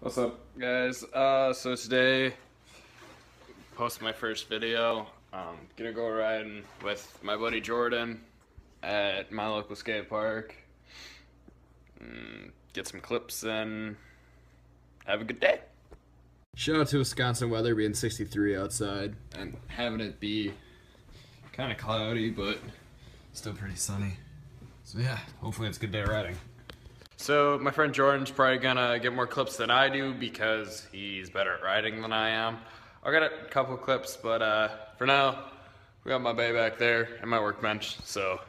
What's up, guys? Uh, so today, post my first video. Um, gonna go riding with my buddy Jordan at my local skate park. Mm, get some clips and have a good day. Shout out to Wisconsin weather being 63 outside and having it be kind of cloudy, but still pretty sunny. So yeah, hopefully it's a good day riding. So my friend Jordan's probably gonna get more clips than I do because he's better at riding than I am. I got a couple clips, but uh, for now, we got my bay back there and my workbench, so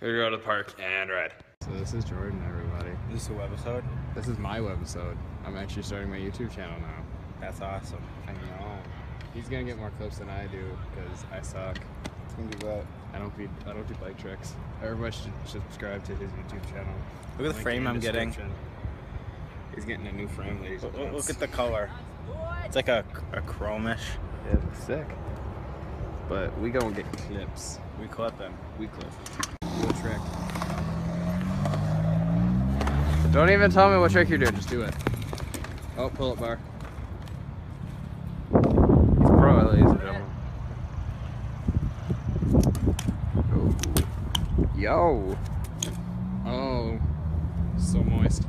we're gonna go to the park and ride. So this is Jordan, everybody. This is a webisode? This is my webisode. I'm actually starting my YouTube channel now. That's awesome. I know. He's gonna get more clips than I do because I suck. It's gonna be what? I don't be I don't do bike tricks. Everybody should subscribe to his YouTube channel. Look at the Link frame I'm getting. He's getting a new frame, ladies. Look, look- look at the color. It's like a, a chromish. Yeah, it looks sick. But we gonna get clips. We clip them. We clip. Do a trick. Don't even tell me what trick you're doing. Just do it. Oh, pull up bar. He's pro, ladies and gentlemen. Oh. Yo. Oh. So moist.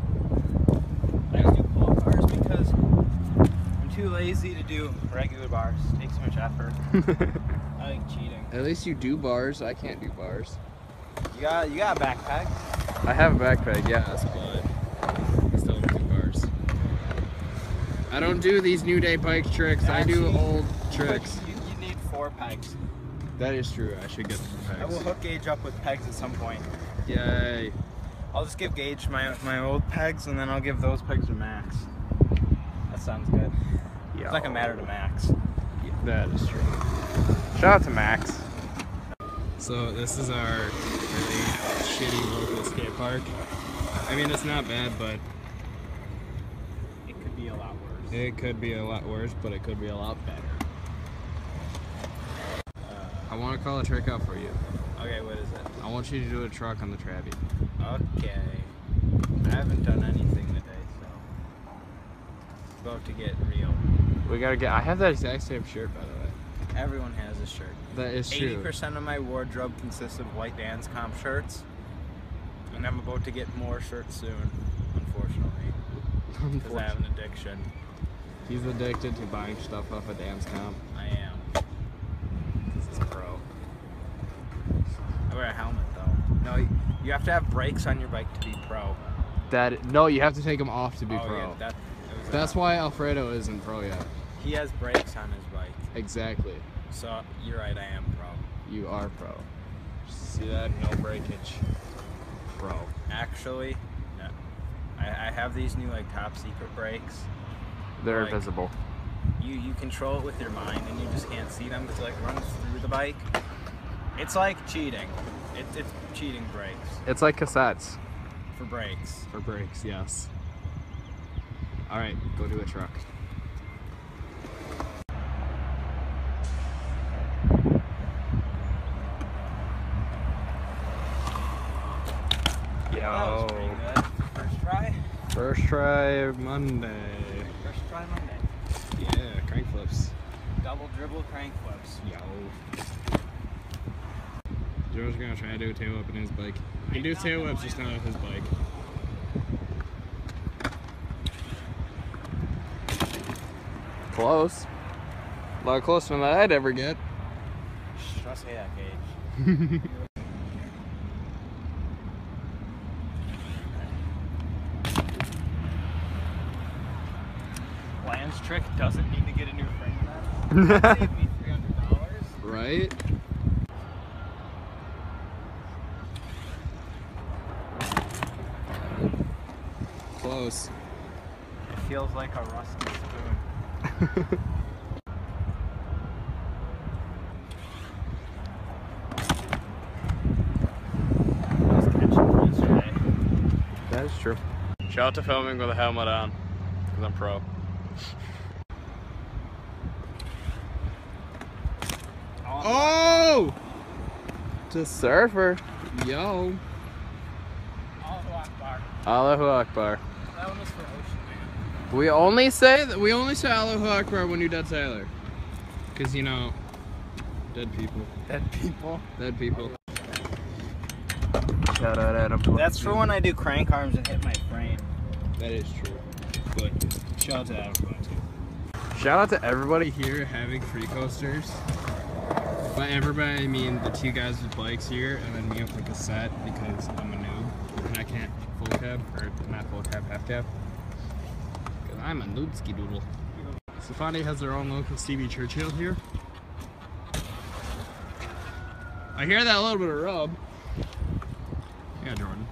I just do pull bars because I'm too lazy to do regular bars. It takes too much effort. I like cheating. At least you do bars. I can't do bars. You got you got a backpack. I have a backpack, yes, but I still don't do bars. I don't do these new day bike tricks. I do old tricks. You, you need four pegs. That is true. I should get some I will hook Gage up with pegs at some point. Yay. I'll just give Gage my my old pegs and then I'll give those pegs to Max. That sounds good. It's not gonna matter to Max. That is true. Shout out to Max. So this is our really shitty local skate park. I mean, it's not bad, but It could be a lot worse. it could be a lot worse, but it could be a lot better. I want to call a trick out for you. Okay, what is it? I want you to do a truck on the Travie. Okay. I haven't done anything today, so it's about to get real. We gotta get. I have that exact same shirt, by the way. Everyone has a shirt. That is Eighty true. percent of my wardrobe consists of white Dans Comp shirts, and I'm about to get more shirts soon. Unfortunately, because I have an addiction. He's addicted to buying stuff off of Dans Comp. I am. This is pro. I wear a helmet though. You, you have to have brakes on your bike to be pro. That no, you have to take them off to be oh, pro. Yeah, that, That's why Alfredo isn't pro yet. he has brakes on his bike. Exactly. So you're right, I am pro. You are pro. See that? No breakage. Pro. Actually, no. I, I have these new like top secret brakes. They're Like- invisible. You you control it with your mind, and you just can't see them because like runs through the bike. It's like cheating. It, it's cheating brakes It's like cassettes for brakes. for brakes. Yes. All right, go do a truck. That was pretty Yo. good. First try. First try Monday. First try Monday. Yeah, crank flips. Double dribble crank flips. Yo. Joe's gonna try to do a tail whip on his bike. He can do tail whips, just not on his bike. Close. A lot closer than I'd ever get. Shh, Don't that, Gage. Lance trick doesn't need to get a new frame. That saved me three hundred dollars. right? Close. It feels like a rusty spoon. I was catching yesterday. That is true. Shout out to filming with a helmet on, because I'm pro. Oh! To surfer. Yo. Allahu Akbar. Allahu Akbar. That one was for Ocean Man. We only say that we only say Allahu Akbar when you're dead sailor. Cause you know, dead people. Dead people. Dead people. Shout out Adam. That's for when I do crank arms and hit my frame. That is true. But shout out to Adam for that too. Shout out to everybody here having free coasters. By everybody, I mean the two guys with bikes here, and then me with like a set because I'm a noob and I can't or not half cab. Because I'm a noobski doodle. Safari has their own local Stevie Churchill here. I hear that little bit of rub. Yeah, Jordan.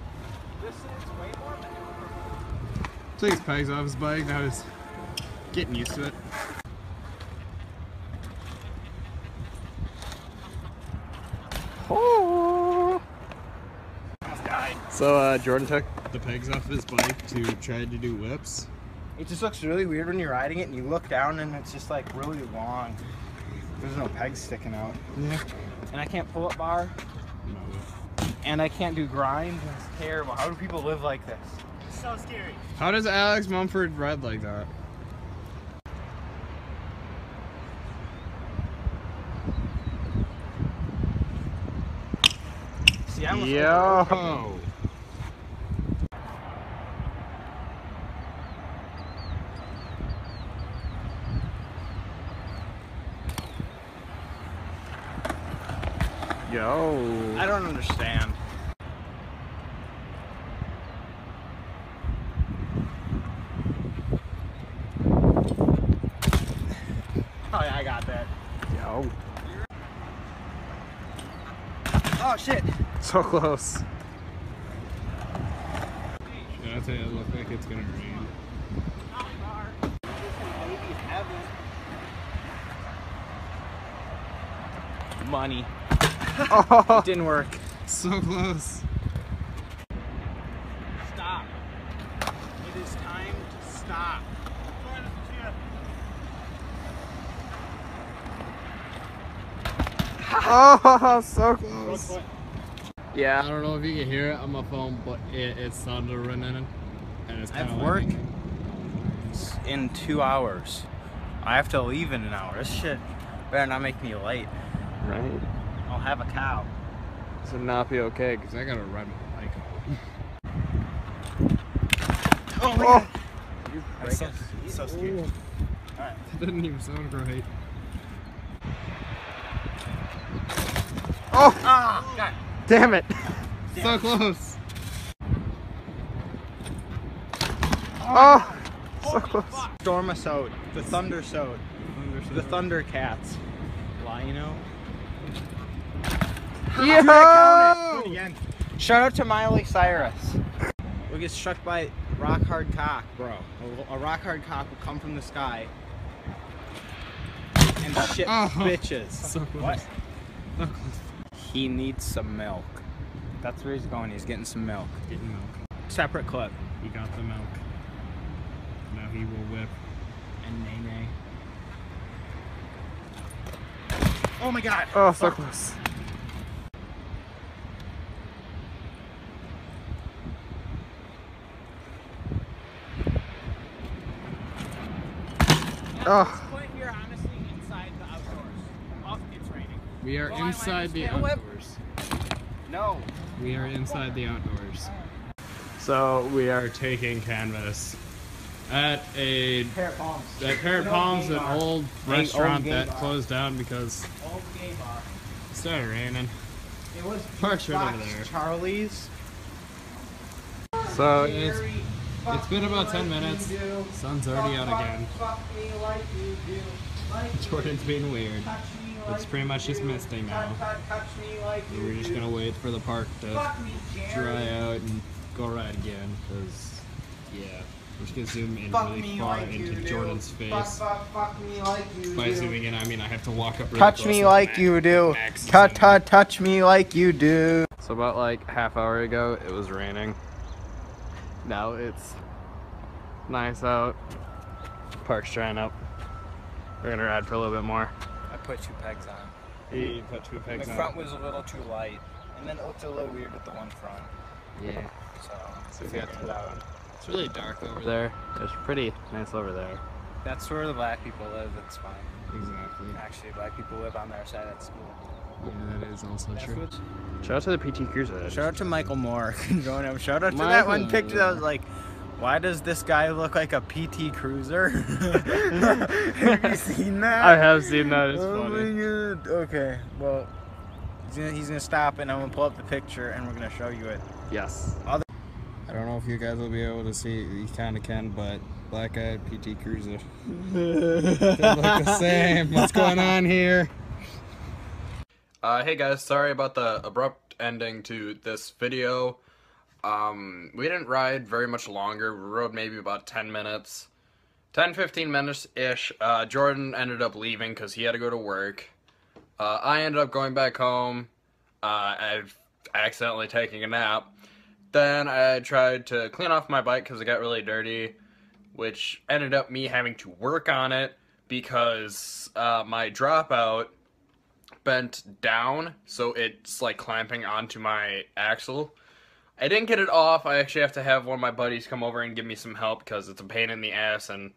Took his pegs off his bike, now he's getting used to it. Oh. So uh, Jordan took the pegs off his bike to try to do whips. It just looks really weird when you're riding it and you look down and it's just like really long. There's no pegs sticking out. Yeah. And I can't pull up bar No. and I can't do grind. It's terrible. How do people live like this? It's so scary. How does Alex Mumford ride like that? See, I almost Yo. Yo. I don't understand. Oh yeah, I got that. Yo. Oh shit. So close. Should I tell you, it look like it's gonna rain. Money. Oh, Didn't work. so close. Stop. It is time to stop. Oh, so close. Yeah, I don't know if you can hear it on my phone, but it, it's thunder running, and it's I have kinda work in two hours. I have to leave in an hour. This shit better not make me late. Right. I'll have a cow. This would not be okay because I gotta ride my bike. Oh Oh. I'm so, so scared. That didn't even sound great. Oh, Ah! God. damn it! So close. Oh, so close. Storm us out. The thunder out. The thunder Thundercats. Lino. Yo! again. Shout out to Miley Cyrus. We get struck by rock hard cock, bro. A, a rock hard cock will come from the sky and shit Oh. bitches. So close. What? So close. He needs some milk. That's where he's going. He's getting some milk. Getting milk. Separate clip. He got the milk. Now he will whip. And nay nay. Oh my god. Oh, so close. Oh. You're honestly inside the outdoors. Off, it's raining. We are Well, inside the just get a whip. outdoors. No. We are inside the outdoors. So we are taking canvas at a Pair of palms. at Parrot An old Palms, an bar. old An old restaurant gay that bar. closed down because Old gay bar. it started raining. It was Park's right over there. Charlie's. So it's it's been about 10 minutes. Sun's already out again. Jordan's being weird. It's pretty much just misting now. We're just gonna wait for the park to dry out and go ride again, because, yeah. We're just gonna zoom in Fuck really far like into do. Jordan's Fuck, face. fuck, fuck me like you By do. zooming in, I mean I have to walk up really Touch close me with like Max- you do. Max Cut, zoom. cut, touch me like you do. So about like half hour ago, it was raining. Now it's nice out. Park's drying up. We're gonna ride for a little bit more. I put two pegs on. You put two pegs The pegs front was a little too light, and then it looked a little weird with the one front. Yeah. So, So we got to that one. It's really dark over there. It's pretty nice over there. That's where the black people live. It's fine. Exactly. Actually, black people live on their side at school. Yeah, that is also That's true. Shout out to the PT Cruiser. Shout out to Michael Moore. Going up. Shout out to that one picture that was like, why does this guy look like a PT Cruiser? have you seen that? I have seen that. It's oh funny. my god. Okay, well, he's gonna, he's gonna stop and I'm gonna pull up the picture and we're gonna show you it. Yes. Other I don't know if you guys will be able to see. You kind of can, but black eyed PT Cruiser. they look the same. What's going on here? Uh, hey guys, sorry about the abrupt ending to this video. Um, we didn't ride very much longer. We rode maybe about 10 minutes. 10, 15 minutes-ish. Uh, Jordan ended up leaving because he had to go to work. Uh, I ended up going back home. Uh, I've accidentally taking a nap. Then I tried to clean off my bike because it got really dirty, which ended up me having to work on it because uh, my dropout bent down, so it's like clamping onto my axle. I didn't get it off. I actually have to have one of my buddies come over and give me some help because it's a pain in the ass, and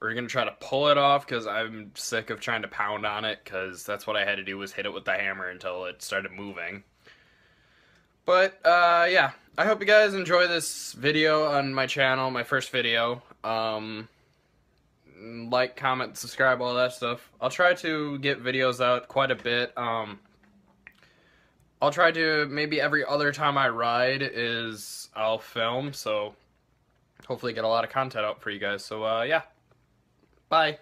we're gonna try to pull it off because I'm sick of trying to pound on it because that's what I had to do was hit it with the hammer until it started moving. But uh, yeah, I hope you guys enjoy this video on my channel, my first video. Um, like, comment, subscribe, all that stuff. I'll try to get videos out quite a bit. Um, I'll try to maybe every other time I ride is I'll film, so hopefully get a lot of content out for you guys. So uh, yeah, bye.